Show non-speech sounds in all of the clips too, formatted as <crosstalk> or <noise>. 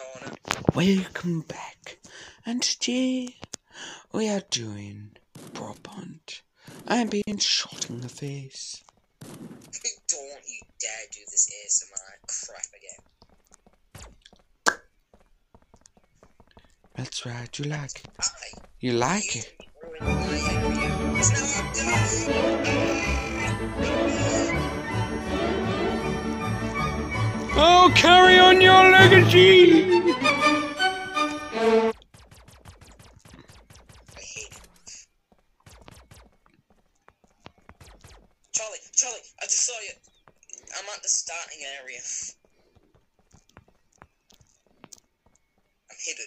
corner. Welcome back. And today we are doing prop hunt. I am being shot in the face. <laughs> Don't you dare do this ASMR crap again. That's right, you like it. Hi. You like it. Oh, carry on your legacy! I hate it. Charlie, Charlie, I just saw you. I'm at the starting area. I'm hidden.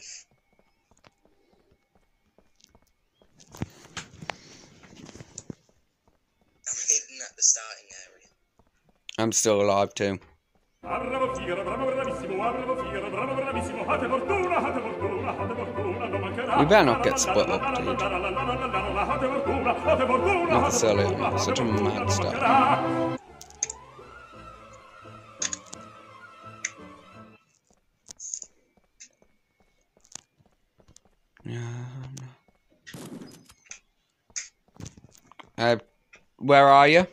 I'm hidden at the starting area. I'm still alive too. We better not get split up, dude. Not fortuna, such a mad start. Uh, where are you?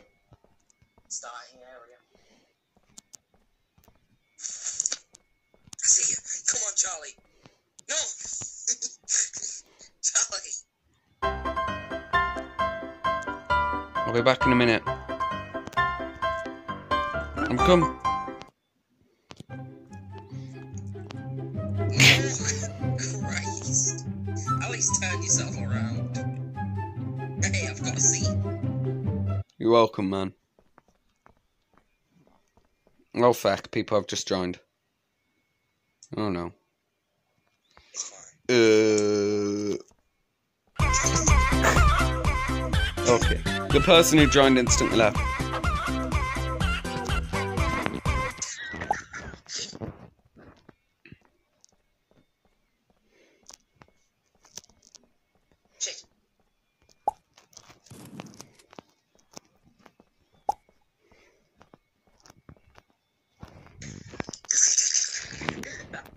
I'll be back in a minute. I'm come. Christ. At least turn yourself around. Hey, I've got a seat. You're welcome, man. Oh fuck, people have just joined. Oh no. It's fine. Uh. Okay. The person who joined instantly left.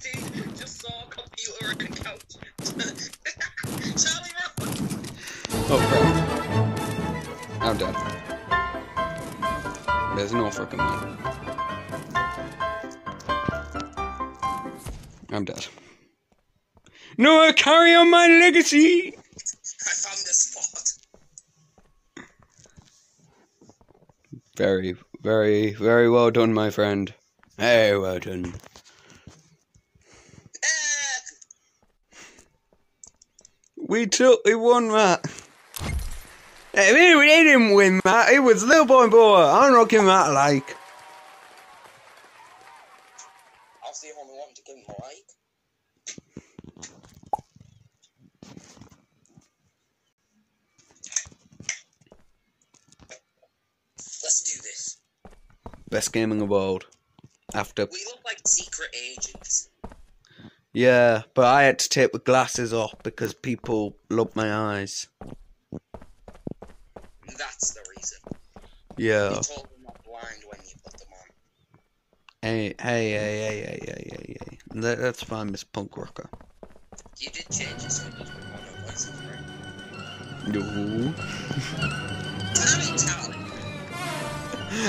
Dude just saw a computer and a couch. I'm dead. There's no freaking way. I'm dead. No, I carry on my legacy! I found a spot. Very, very, very well done, my friend. Hey, well done. Eh, We totally won that. We didn't win that. It was Little Boy Boy. I'm rocking that like. I was the only one to give him a like. Let's do this. Best game in the world. After. We look like secret agents. Yeah, but I had to take the glasses off because people love my eyes. That's the reason. Yeah. You told them not blind when you put them on. Hey, hey, hey, hey, hey, hey, hey, hey. That, that's fine, Miss Punk Rocker. You did change it so you didn't want no right? <laughs> No.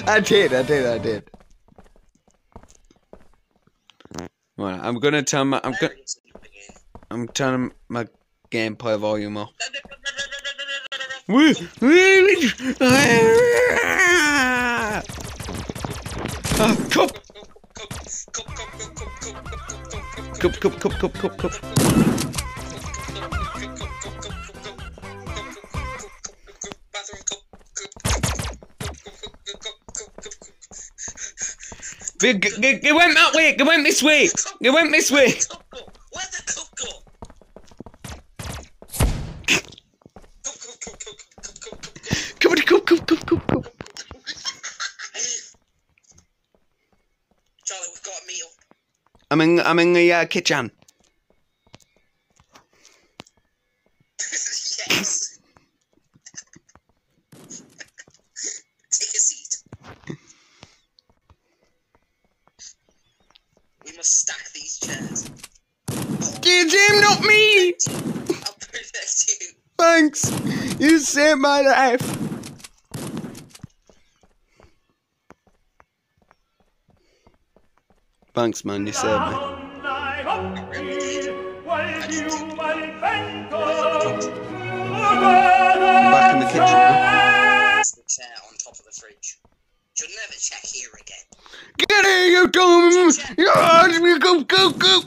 I did, I did, I did. Right, I'm gonna turn my, I'm gonna, There is a game. I'm turning my gameplay volume off. Ah, cup, cup, cup, cup, cup, cup, cup. It went that way. It went this way. It went this way. Where'd the cup go? Cup, cup, cup, cup, cup, cup, cup, cup. Come on, cup, cup, cup, cup, cup. Charlie, we've got a meal. I'm in. I'm in the uh, kitchen. <laughs> yes. <laughs> Take a seat. We must stack these chairs. me! I'll protect you. Thanks! You saved my life! Thanks, man, you saved me. Donna e notti, quel più bel vento. Back in the kitchen now. It's the chair on top of the fridge. Should never check here again. Get here, you dumb! Yeah, go, go, go!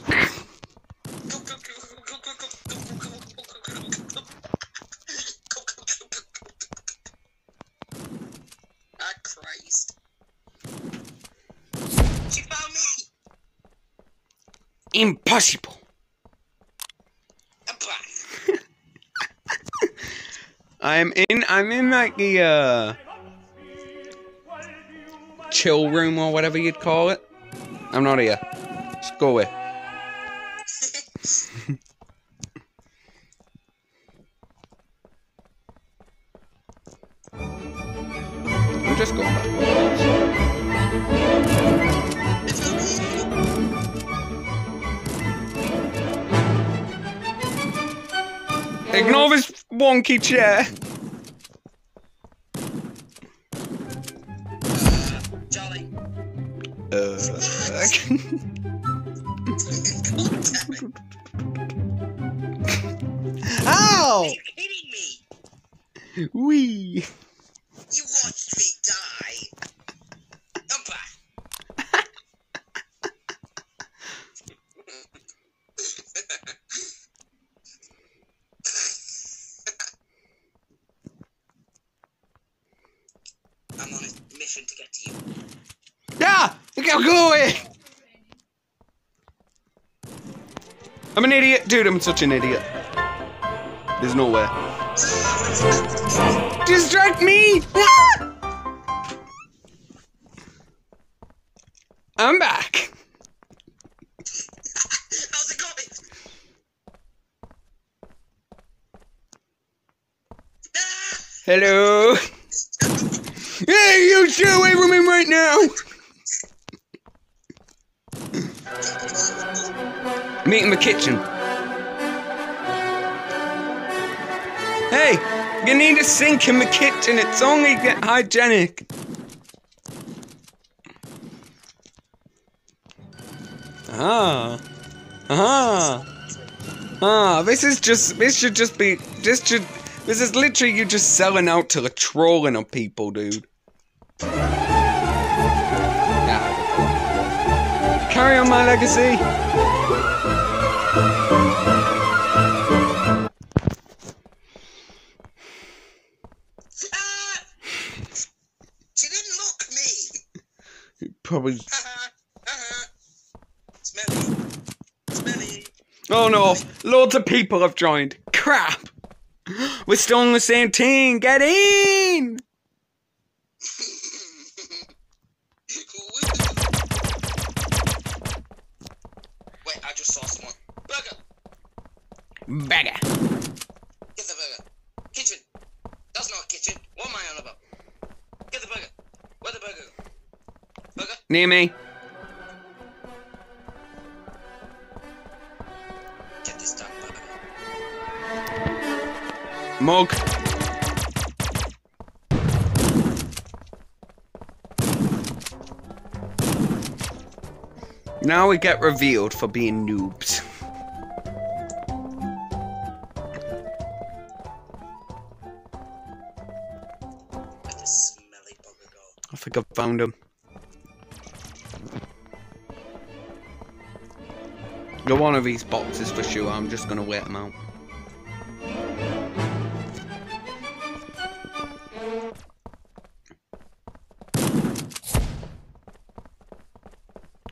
Ah, Christ. She found me! Impossible! <laughs> I'm in, I'm in like the, uh, chill room or whatever you'd call it. I'm not here. Just go away. I'm just going back. Ignore this wonky chair. Jolly. Uh, God. Ow! Are you kidding me? Wee! You watched me die. I'm back. I'm on a mission to get to you. Yeah! Go, go away! I'm an idiot. Dude, I'm such an idiot. There's nowhere. Distract me! Ah! I'm back. How's it going? Hello. Hey, you two away from him right now. Meet in the kitchen. Hey, you need a sink in the kitchen. It's only hygienic. Ah. Ah. Ah, this is just this should just be this should this is literally you just selling out to the trolling of people, dude. Carry on my legacy. Probably. Smelly. <laughs> Smelly. Oh no, loads of people have joined. Crap! We're still on the same team. Get in! Wait, I just saw someone. Burger! Beggar. Get the burger. Kitchen. That's not a kitchen. What am I on about? Get the burger. Where the burger go? Burger? Near me. Get this done, burger. Mug. Now we get revealed for being noobs. Let this smelly bugger go. I think I found him. You're one of these boxes for sure. I'm just gonna wait them out.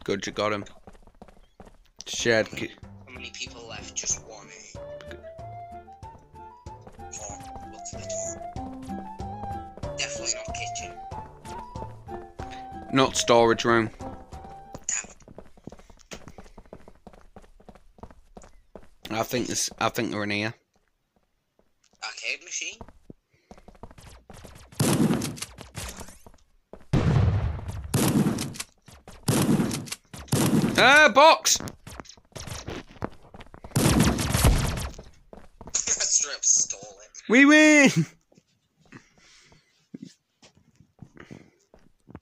Good, you got him. Shared. How many people left? Just one. Eh? Four. Look for the door. Definitely not kitchen. Not storage room. Damn it. I think this. I think they're in here. Arcade machine? Ah, box. <laughs> We win!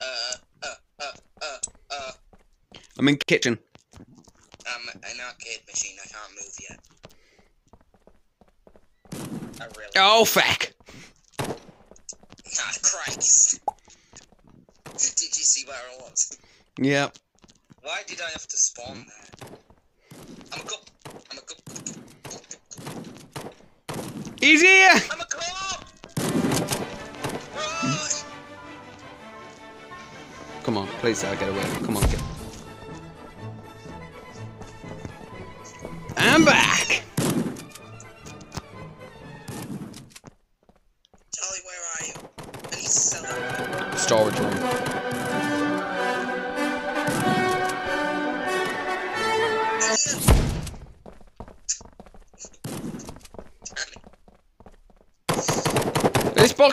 Uh, uh, uh, uh, uh. I'm in kitchen. I'm an arcade machine. I can't move yet. I really. Oh, fuck! Ah, Christ. Did you see where I was? Yep. Why did I have to spawn there? I'm a cup. I'm a cup. He's here! I'm a! Run! Come on, please, I'll get away. Come on, get. I'm back!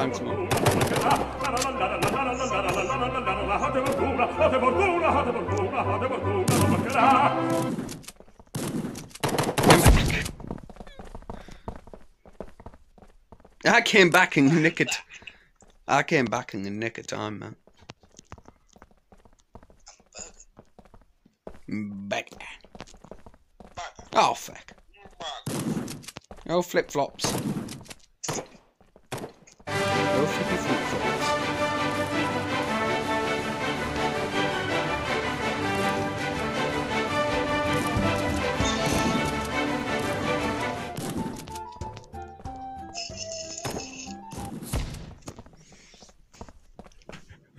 mancherà. I'm. I came back in the nick of I came back in the nick of time, man. Back. Oh, fuck. Oh, flip flops.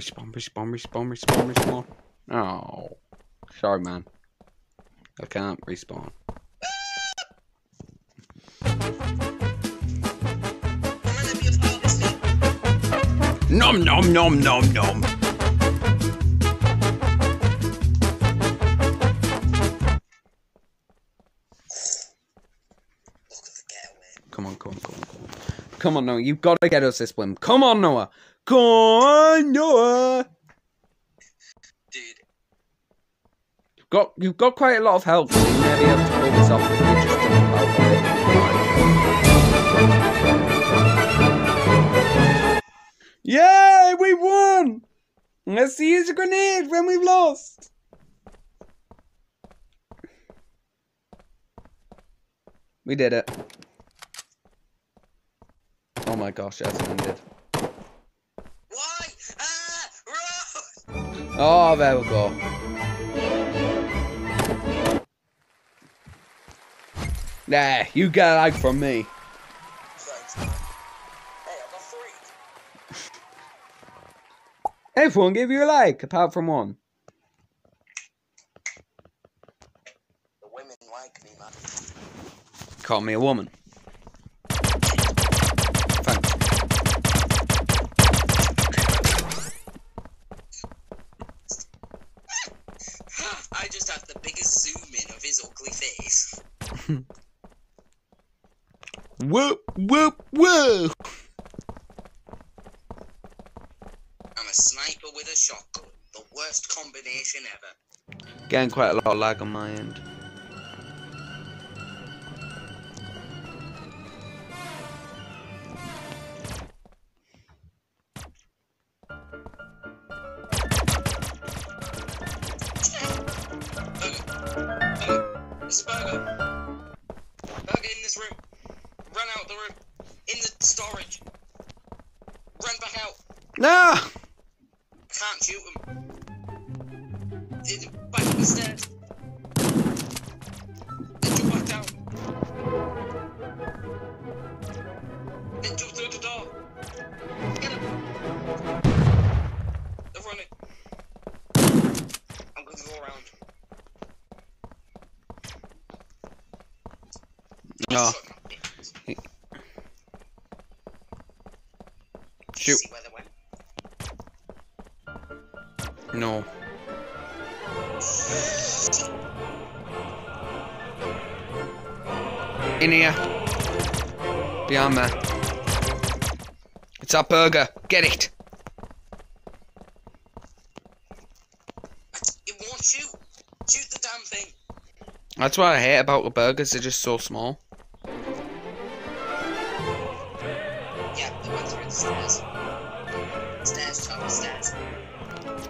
Respawn, respawn, respawn, respawn, respawn. Oh. Sorry, man. I can't respawn. Nom nom nom nom nom. Come on, come on, come on, come on. Come on, Noah. You've got to get us this win. Come on, Noah. Come on, Noah. You've got, you've got quite a lot of help. So you may be able to pull this off if you just it. Yay, we won! Let's use a grenade when we've lost. We did it. Oh my gosh, hasn't ended. why? Ah! Oh, there we go. Nah, you get a like from me. Thanks, man. Hey, I got three. Everyone give you a like, apart from one. The women like me, man. Call me a woman. Thanks. <laughs> I just have the biggest zoom in of his ugly face. <laughs> Whoop, whoop, whoop. I'm a with a shotgun. The worst combination ever. Getting quite a lot of lag on my end. It's a burger. Burger in this room. Run out the room. In the storage. Run back out. No! Burger. Get it. It won't shoot. Shoot the damn thing. That's what I hate about the burgers. They're just so small. Yeah, they went through the stairs. Stairs, top stairs.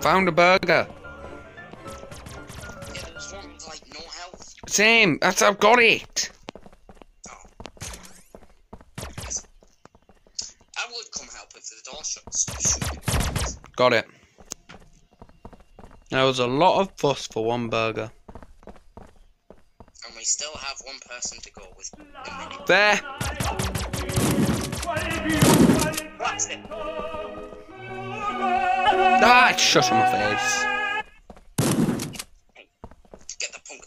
Found a burger. Yeah, there was one with like no health. Same. That's I've got it. I would come help if the door shut. Stop shooting. Got it. There was a lot of fuss for one burger. And we still have one person to go with. There. What's it? Ah, it's shut in my face. Get the punk.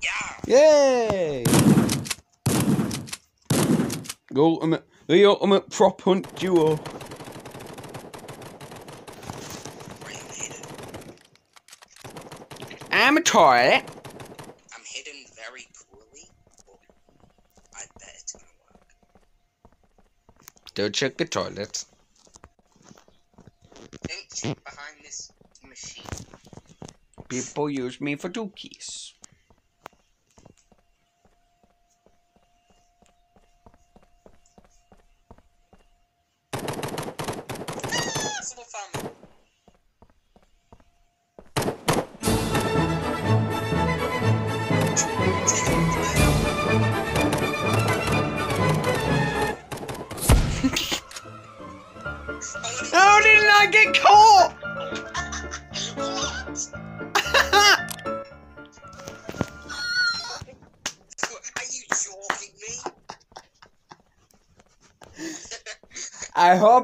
Yeah. Yay! The ultimate, the ultimate prop hunt duo. Right, I'm a toilet. I'm hidden very poorly. But I bet it's gonna work. Don't check the toilet. Don't check behind this machine. People use me for dookies.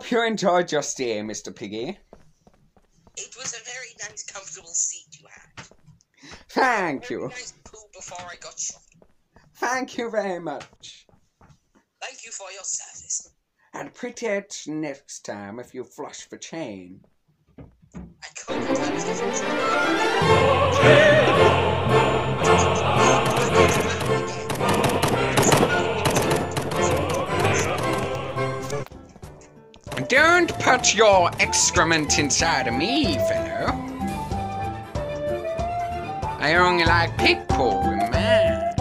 Hope you enjoyed your stay, Mr. Piggy. It was a very nice, comfortable seat you had. Thank Very you. nice poo before I got shot. Thank you very much. Thank you for your service. And pretend next time if you flush for chain. I couldn't have Don't put your excrement inside of me, fellow. I only like pig poo in mine.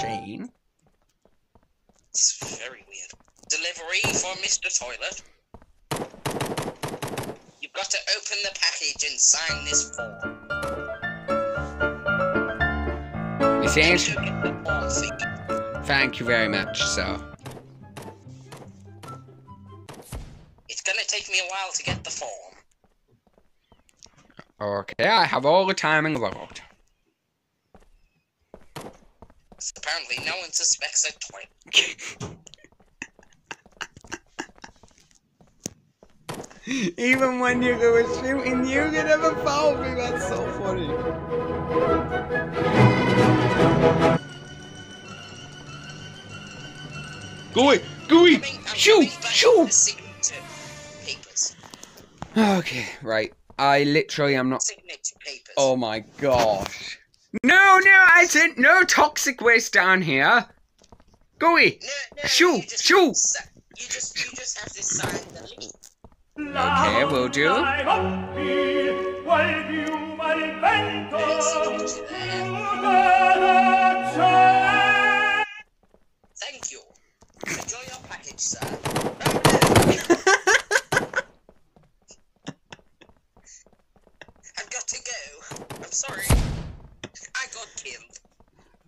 Jane. It's very weird. Delivery for Mr. Toilet. You've got to open the package and sign this form. This Then ain't. you get the form. Thank you very much, sir. Okay, I have all the time in the world. Apparently, no one suspects a toilet. <laughs> Even when you go shooting, you can never foul me. That's so funny. Go away, go away, I mean, I'm shoot, shoot. with the signature papers. Okay, right. I literally am not. Signature papers. Oh my gosh. No, no, I said no toxic waste down here. Go away. No, no, Shoo, you just shoo. have to si- You just, you just have to sign the lease. Okay, will do. Dai notti, qual piuma il vento, Signature there. chiude la Thank you. Enjoy your package, sir. <laughs> Oh, no. I've got to go. I'm sorry. I got killed.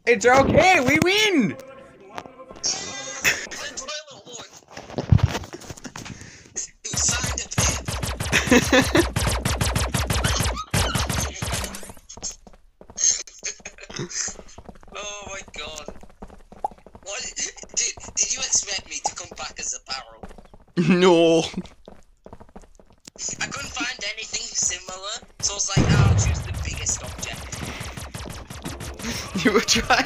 It's okay, we win. The toilet one. Who signed a paper? oh my god. What? <laughs> Did, did you expect me to come back as a barrel? <laughs> no.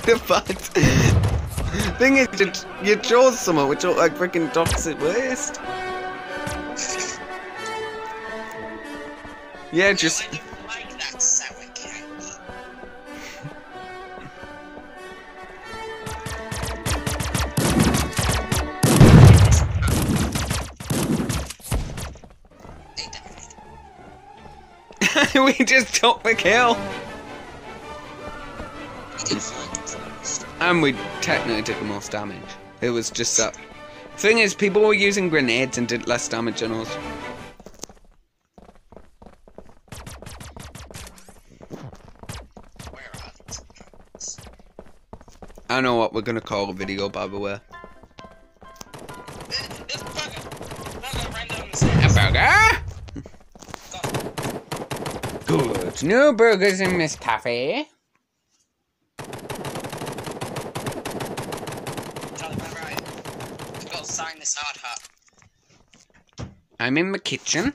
Biggest object. You were trying to find Thing is, you, you chose someone which look like freaking toxic waste. <laughs> Yeah, just. I like that sour <laughs> candy. We just took the kill. And we technically did the most damage. It was just that. Thing is, people were using grenades and did less damage than us. Where are these guns? I know what we're gonna call the video, by the way. This this bugger! Bugger ran down the A burger? <laughs> Good. No burgers in this cafe. Charlie, where are you? I've got to sign this hard hat. I'm in the kitchen.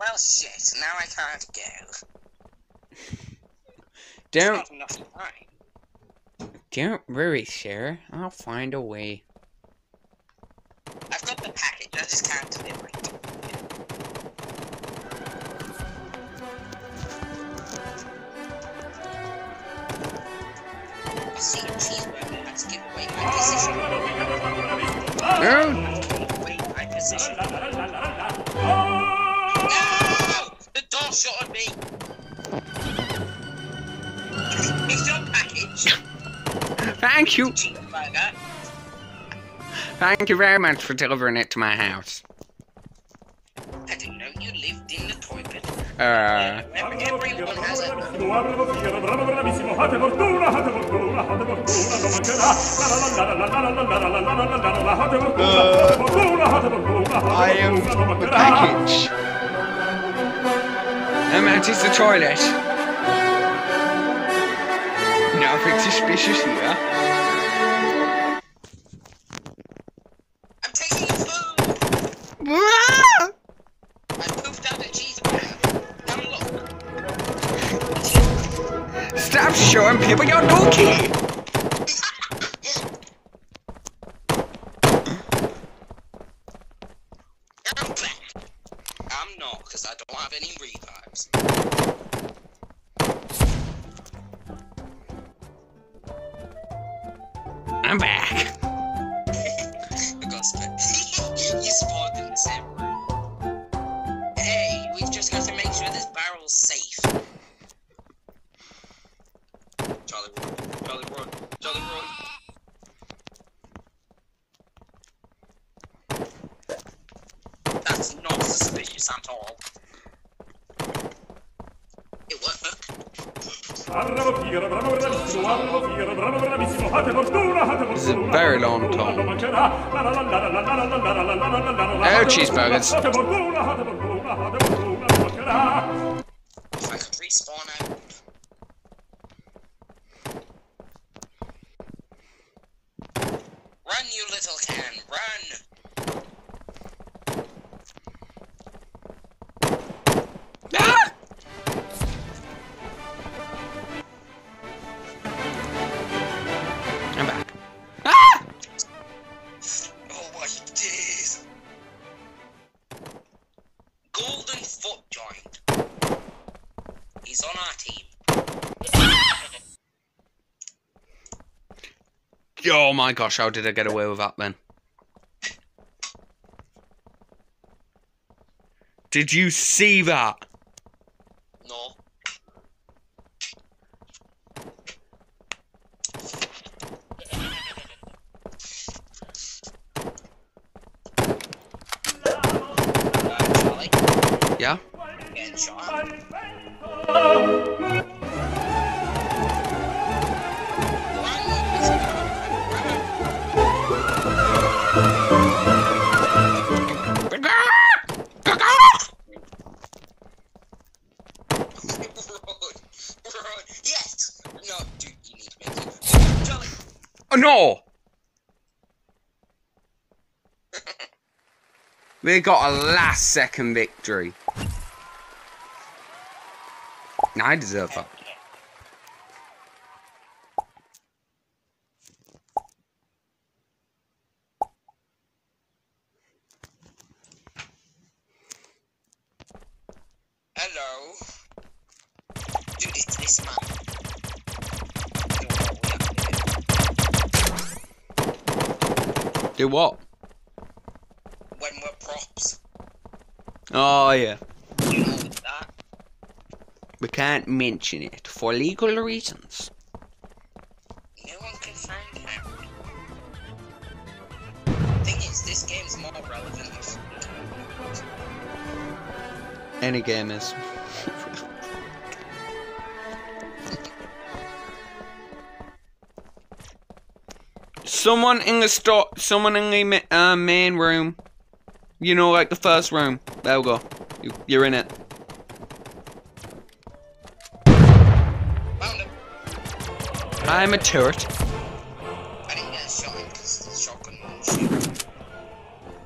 Well, shit. Now I can't go. <laughs> Don't Not enough time. don't worry, sir. I'll find a way. I've got the package. I just can't deliver it. I see a cheeseburger. Let's give away my position. Oh, Wait, my position. Thank you. Thank you very much for delivering it to my house. I didn't know you lived in the toilet. Uh, Everyone has a Apre la fiera, bravo, bravissimo, fate fortuna, fate fortuna, fate fortuna, non showing people your dookie. I'm back. I'm not, because I don't have any revives. I'm back. <laughs> I got spent. <laughs> you spawned in the same Oh, cheeseburgers. On our team. Oh my gosh, how did I get away with that then? Did you see that? We got a last second victory. I deserve that. Hello. This man? Do what? Oh yeah. You know that. We can't mention it for legal reasons. No one can find out. Thing is, this game's more relevant than Any game is. someone in the store, someone in the ma- uh, main room. You know, like the first room. There we go. You, you're in it. Found him. I'm a turret. I didn't get a shot in because the shotgun won't shoot.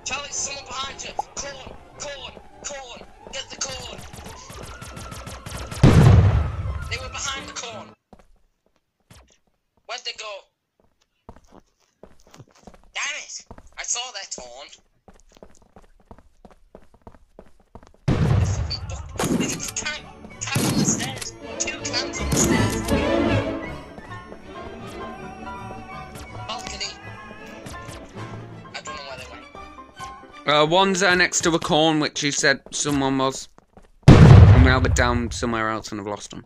Charlie, someone behind you! Corn! Corn! Corn! Get the corn! They were behind the corn! Where'd they go? Damn it! I saw their torn. Uh, one's there next to a corn, which you said someone was. And now they're down somewhere else and I've lost them.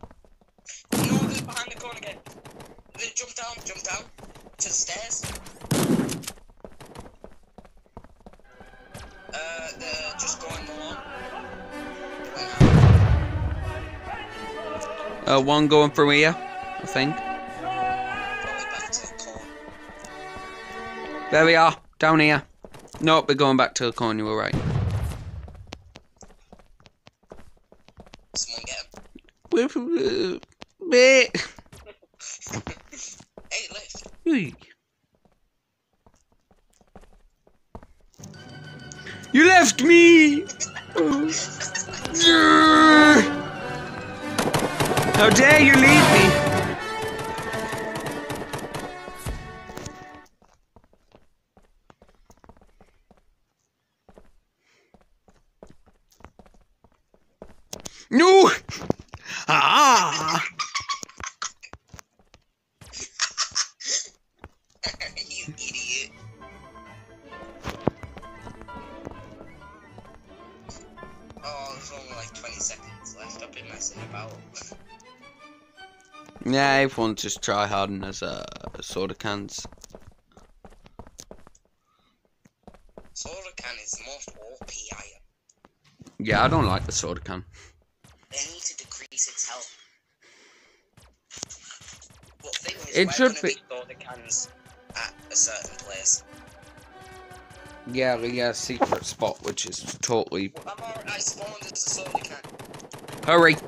No, they're behind the corner again. They jump down, jump down to the stairs. Uh, they're just going along. Uh, one going through here, I think. Probably back to the corner. There we are, down here. Nope, we're going back to the corn, you were right. Someone get him. Wait. Hey, lift. You left me! How dare you leave me? Yeah, everyone just try harding as uh, soda cans. Soda can is most OP iron. Yeah, I don't like the soda can. They need to decrease its health. But thing is, It should be- soda cans at a certain place. Yeah, the uh, secret spot, which is totally. Well, I'm alright. I spawned as a soda can. Hurry! Oh,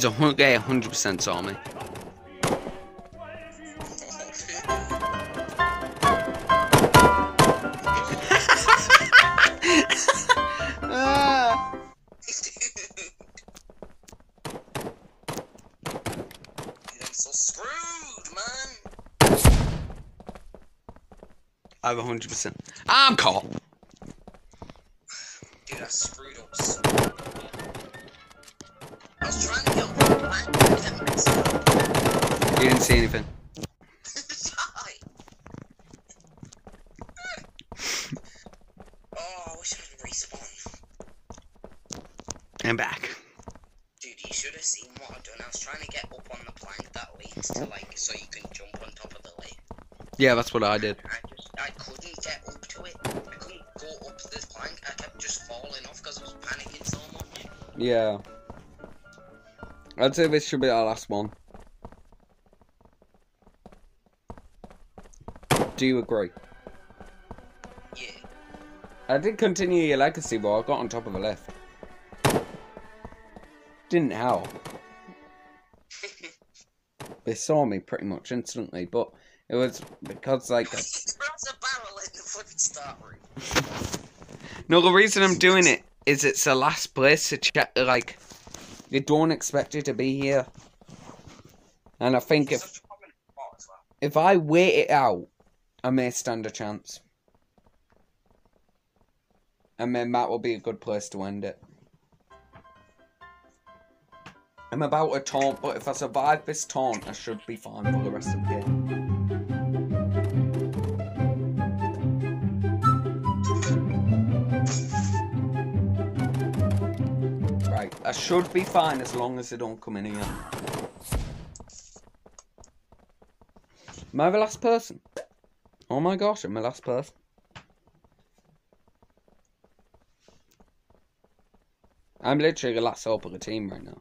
There's a hun- yeah, 100% saw me. Ah. I'm so screwed, man. I have 100%. I'm what I've done. I was trying to get up on the plank that leads to, like, so you can jump on top of the lake. Yeah, that's what I did. I just, I couldn't get up to it. I couldn't go up this plank. I kept just falling off because I was panicking so much. Yeah. I'd say this should be our last one. Do you agree? Yeah. I did continue your legacy, but I got on top of the lift. Didn't help. They saw me pretty much instantly, but it was because like <laughs> There's a barrel in the flipping start room. no, the reason I'm doing it is it's the last place to check. Like they don't expect you to be here, and I think if Such a prominent spot as well. if I wait it out, I may stand a chance. And then that will be a good place to end it. I'm about to taunt, but if I survive this taunt, I should be fine for the rest of the game. Right, I should be fine as long as they don't come in here. Am I the last person? Oh my gosh, I'm the last person. I'm literally the last hope of the team right now.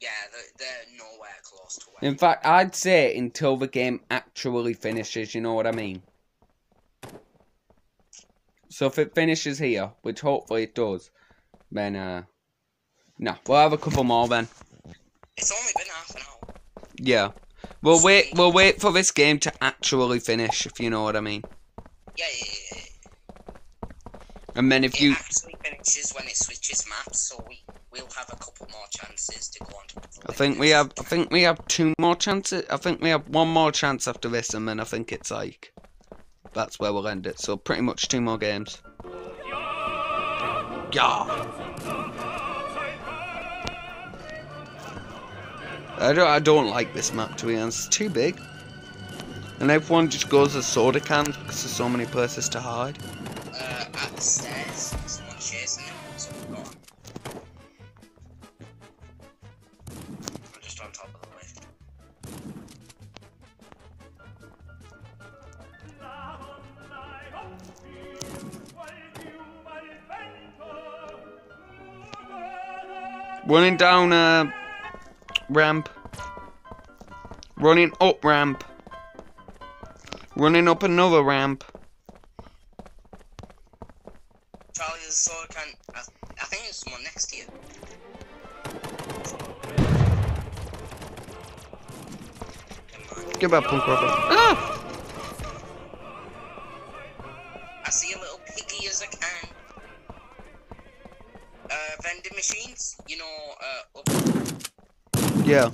Yeah, they're, they're nowhere close to winning. In fact, I'd say until the game actually finishes, you know what I mean? So if it finishes here, which hopefully it does, then, uh, nah, we'll have a couple more then. It's only been half an hour. Yeah. We'll wait, we'll wait for this game to actually finish, if you know what I mean. Yeah, yeah, yeah. And then if It you, actually finishes when it switches maps, so we we'll have a couple more chances to go on to I think we have, I think we have two more chances. I think we have one more chance after this, and then I think it's like, that's where we'll end it. So pretty much two more games. Yeah. I don't, I don't like this map to be honest. It's too big. And everyone just goes as soda cans because there's so many places to hide. The stairs, someone's chasing him, so we've got him. I'm just on top of the lift. Running down a ramp. Running up ramp. Running up another ramp. Charlie, there's a soda can. I, I think there's someone next to you. Never mind. Give that punk rocker. Ah! I see a little piggy as I can. Uh, vending machines, you know, uh, up, Yeah.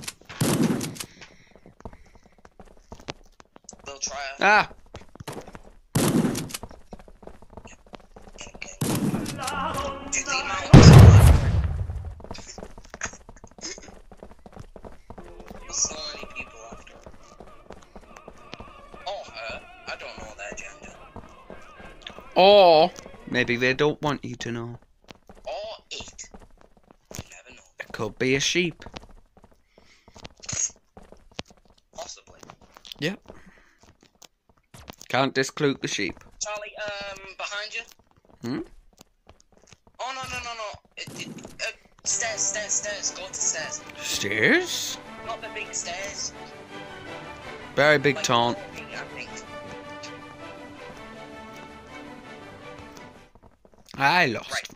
they'll try Ah! get, get, do the amount of so many people after. Or her, I don't know their gender. Or maybe they don't want you to know. Or it. Never know. It could be a sheep. Possibly. Yep. Can't disclude the sheep. Charlie, um, behind you. Hmm? Oh no no no no! It, it, uh, stairs, stairs, stairs. Go to stairs. Stairs? Not the big stairs. Very big like taunt. the big, I think. I lost. Right.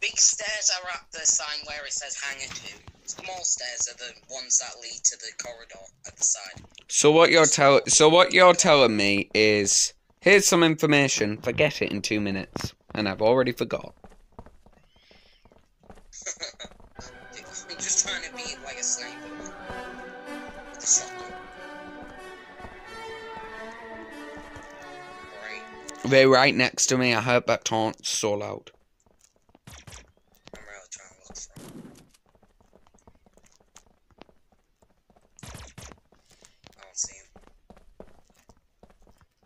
Big stairs are at the sign where it says hangar two. Small stairs are the ones that lead to the corridor at the side. So what you're tell so what you're telling me is here's some information, forget it in two minutes. And I've already forgot. I'm just trying to be like a sniper a shotgun. Right. They're right next to me, I heard that taunt so loud. I'm really trying to look for him. I don't see him.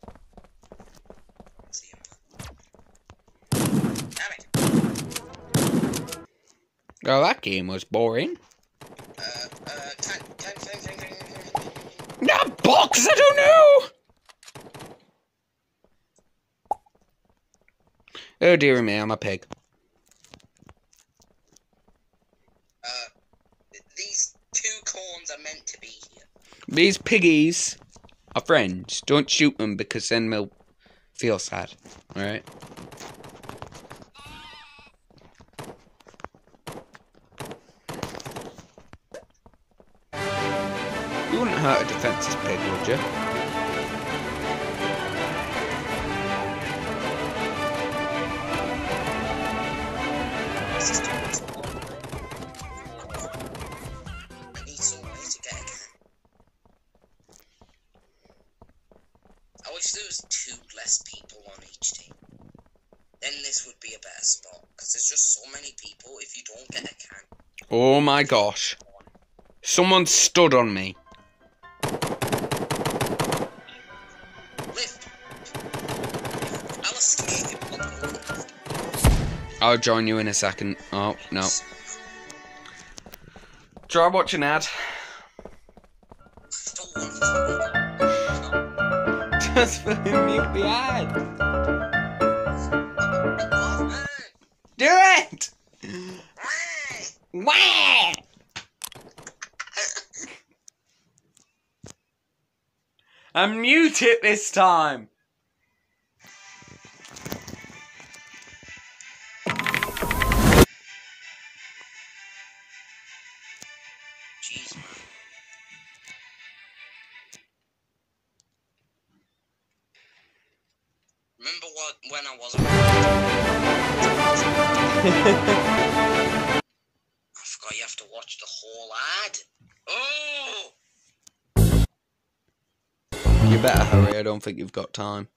I don't see him. Damn it! Oh that game was boring. Uh, uh, box, I don't know! Oh dear me, I'm a pig. Uh, these two corns are meant to be here. These piggies Our friends. Don't shoot them because then they'll feel sad. Alright? There's just so many people if you don't get a can. Oh my gosh. Someone stood on me. I'll join you in a second. Oh, no. Try watching ad. Just make the ad. Do it! Wah! Mute it this time. When I wasn't. <laughs> I forgot you have to watch the whole ad. Oh! You better hurry, I don't think you've got time.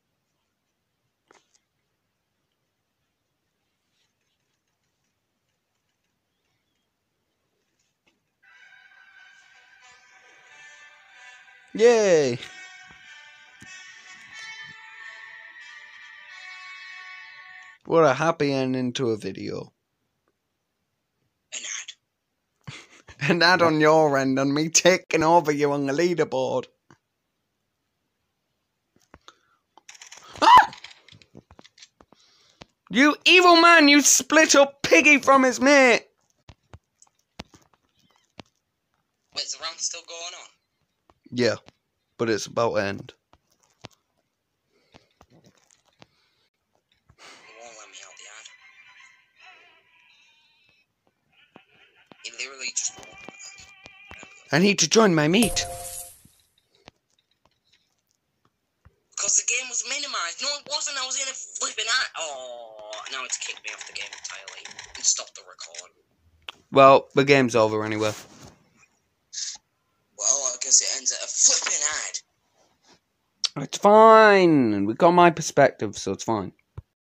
Yay! What a happy ending to a video. An ad. <laughs> And that on your end and me taking over you on the leaderboard. Ah! You evil man, you split up Piggy from his mate! Wait, is the round still going on? Yeah, but it's about to end. I need to join my meet. Because the game was minimized. No, it wasn't. I was in a flipping ad. Oh, now it's kicked me off the game entirely and stopped the record. Well, the game's over anyway. Well, I guess it ends at a flipping ad. It's fine. We got my perspective, so it's fine.